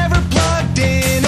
never plugged in.